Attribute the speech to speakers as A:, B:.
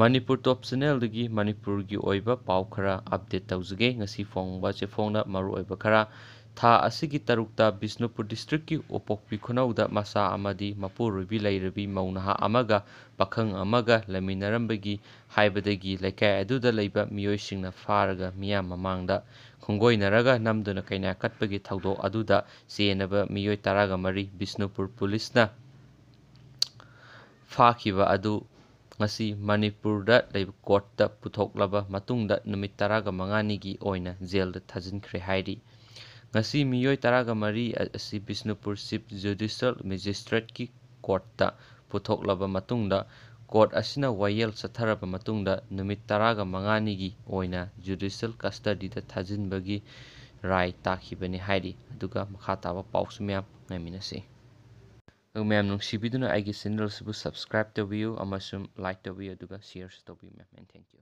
A: ꯃꯅꯤꯄꯨꯔ ꯇꯣꯞ ꯆꯦꯅꯦꯜꯗꯒꯤ ꯃꯅꯤꯄꯨꯔꯒꯤ ꯑꯣꯏꯕ ꯄꯥꯎ ꯈꯔ ꯑꯞꯗꯦꯠ ꯇꯧꯖꯒꯦ ꯉꯁꯤ ꯐꯣꯡꯕ ꯆꯦꯐꯣꯡꯗ ꯃꯔꯨꯑꯣꯏꯕ ꯈꯔ ꯊꯥ ꯑꯁꯤꯒꯤ ꯇꯔꯨꯛꯇ ꯕꯤꯁꯅꯨꯄꯨꯔ ꯗꯤꯁꯇ꯭ꯔꯤꯛꯀꯤ ꯑꯣꯄꯣꯛꯄꯤ ꯈꯨꯅꯧꯗ ꯃꯆꯥ ꯑꯃꯗꯤ ꯃꯄꯨꯔꯣꯏꯕꯤ ꯂꯩꯔꯕꯤ ꯃꯧ ꯅꯍꯥ ꯑꯃꯒ ꯄꯥꯈꯪ ꯑꯃꯒ ꯂꯩꯃꯤꯟꯅꯔꯝꯕꯒꯤ ꯍꯥꯏꯕꯗꯒꯤ ꯂꯩꯀꯥꯏ ꯑꯗꯨꯗ ꯂꯩꯕ ꯃꯤꯑꯣꯏꯁꯤꯡꯅ ꯐꯥꯔꯒ ꯃꯤꯌꯥꯝ ꯃꯃꯥꯡꯗ ꯈꯣꯡꯒꯣꯏꯅꯔꯒ ꯅꯝꯗꯨꯅ ꯀꯩꯅꯥ ꯀꯠꯄꯒꯤ ꯊꯧꯗꯣꯛ ꯑꯗꯨꯗ ꯆꯦꯟꯅꯕ ꯃꯤꯑꯣꯏ ꯇꯔꯥꯒ ꯃꯔꯤ ꯕꯤꯁꯅꯨꯄꯨꯔ ꯄꯨꯂꯤꯁꯅ ꯐꯥꯈꯤꯕ ꯑꯗꯨ ꯉꯁꯤ ꯃꯅꯤꯄꯨꯔꯗ ꯂꯩꯕ ꯀꯣꯔꯠꯇ ꯄꯨꯊꯣꯛꯂꯕ ꯃꯇꯨꯡꯗ ꯅꯨꯃꯤꯠ ꯇꯔꯥꯒ ꯃꯉꯥꯅꯤꯒꯤ ꯑꯣꯏꯅ ꯖꯦꯜꯗ ꯊꯥꯖꯤꯟꯈ꯭ꯔꯦ ꯍꯥꯏꯔꯤ ꯉꯁꯤ ꯃꯤꯑꯣꯏ ꯇꯔꯥꯒ ꯃꯔꯤ ꯑꯁꯤ ꯕꯤꯁꯅꯨꯄꯨꯔ ꯆꯤꯐ ꯖꯨꯗꯤꯁꯤꯌꯦꯜ ꯃꯦꯖꯤꯁꯇ꯭ꯔꯦꯠꯀꯤ ꯀꯣꯔꯠꯇ ꯄꯨꯊꯣꯛꯂꯕ ꯃꯇꯨꯡꯗ ꯀꯣꯔꯠ ꯑꯁꯤꯅ ꯋꯥꯌꯦꯜ ꯆꯠꯊꯔꯕ ꯃꯇꯨꯡꯗ ꯅꯨꯃꯤꯠ ꯇꯔꯥꯒ ꯃꯉꯥꯅꯤꯒꯤ ꯑꯣꯏꯅ ꯖꯨꯗꯤꯁꯤꯌꯦꯜ ꯀꯁꯇꯗꯤꯗ ꯊꯥꯖꯤꯟꯕꯒꯤ ꯔꯥꯏ ꯇꯥꯈꯤꯕꯅꯤ ꯍꯥꯏꯔꯤ ꯑꯗꯨꯒ ꯃꯈꯥ ꯇꯥꯕ ꯄꯥꯎꯁꯨ ꯃꯌꯥꯝ ꯉꯥꯏꯃꯤꯟꯅꯁꯤ ꯑꯗꯨꯒ ꯃꯌꯥꯝ ꯅꯨꯡꯁꯤꯕꯤꯗꯨꯅ ꯑꯩꯒꯤ ꯆꯦꯅꯦꯜ ꯑꯁꯤꯕꯨ ꯁꯕꯁꯀ꯭ꯔꯥꯏꯕ ꯇꯧꯕꯤꯌꯨ ꯑꯃꯁꯨꯡ ꯂꯥꯏꯛ ꯇꯧꯕꯤꯌꯨ ꯑꯗꯨꯒ ꯁꯤꯌꯔꯁꯨ ꯇꯧꯕꯤꯌꯨ ꯃꯦꯝ ꯑꯦꯟ ꯊꯦꯡꯛ ꯌꯨ